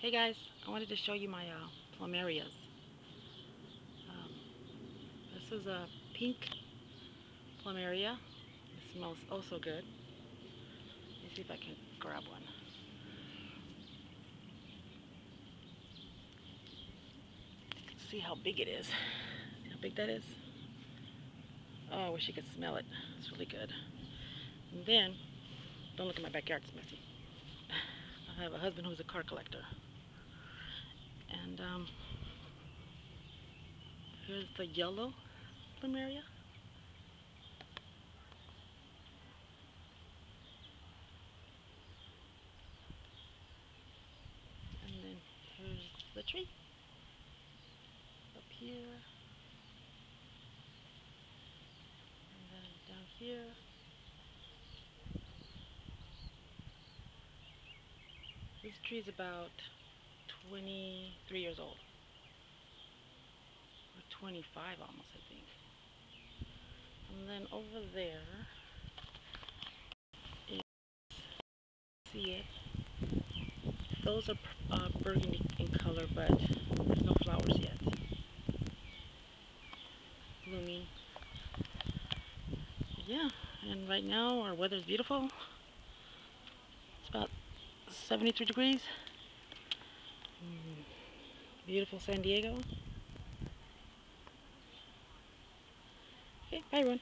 Hey guys, I wanted to show you my uh, plumerias. Um, this is a pink plumeria. It smells also good. Let me see if I can grab one. See how big it is. See how big that is? Oh, I wish you could smell it. It's really good. And then, don't look at my backyard, it's messy. I have a husband who's a car collector. Um, here's the yellow plumeria. And then here's the tree up here. And then down here. This tree is about 23 years old. Or 25 almost, I think. And then over there, is, see it? Those are uh, burgundy in color, but there's no flowers yet. Blooming. Yeah, and right now our weather is beautiful. It's about 73 degrees. Mm, beautiful San Diego. Okay, bye everyone.